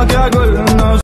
gagol